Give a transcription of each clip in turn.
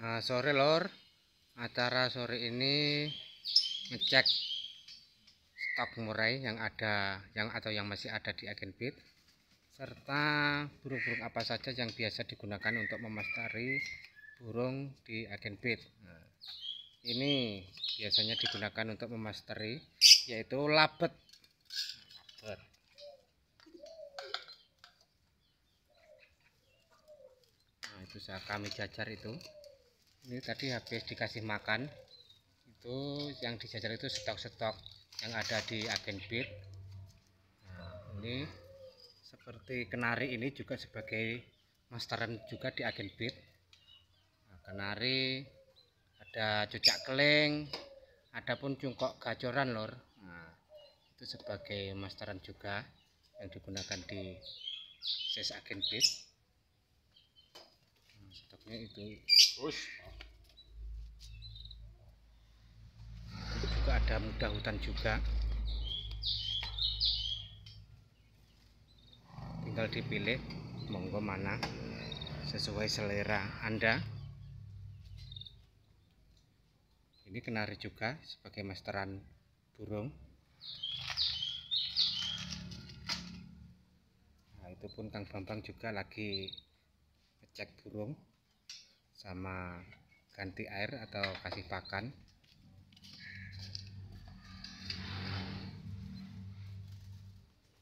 Nah, sore lor, acara sore ini ngecek stok murai yang ada yang atau yang masih ada di agen bit serta burung-burung apa saja yang biasa digunakan untuk memastari burung di agen bit. Ini biasanya digunakan untuk memasteri yaitu labet. Nah, itu saya kami jajar itu ini tadi habis dikasih makan itu yang dijajar itu stok-stok yang ada di agen bit. Nah, ini seperti kenari ini juga sebagai masteran juga di agen bit. Nah, kenari ada cucak keling adapun cungkok gacoran lor. Nah, itu sebagai masteran juga yang digunakan di ses agen bit. Nah, stoknya itu terus juga ada mudah hutan juga. Tinggal dipilih monggo mana sesuai selera anda. Ini kenari juga sebagai masteran burung. Nah itu pun Kang Bambang juga lagi ngecek burung sama ganti air atau kasih pakan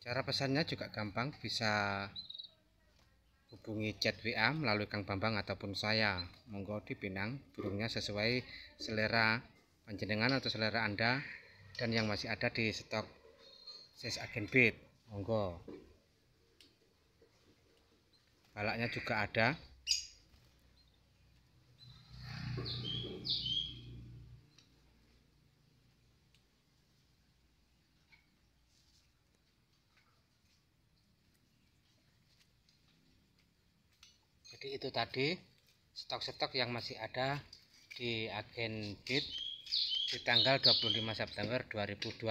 Cara pesannya juga gampang, bisa hubungi chat WA melalui Kang Bambang ataupun saya. Monggo dipinang burungnya sesuai selera panjenengan atau selera Anda dan yang masih ada di stok ses agen bit. Monggo. Balaknya juga ada. Jadi itu tadi stok-stok yang masih ada di agen bit di tanggal 25 September 2020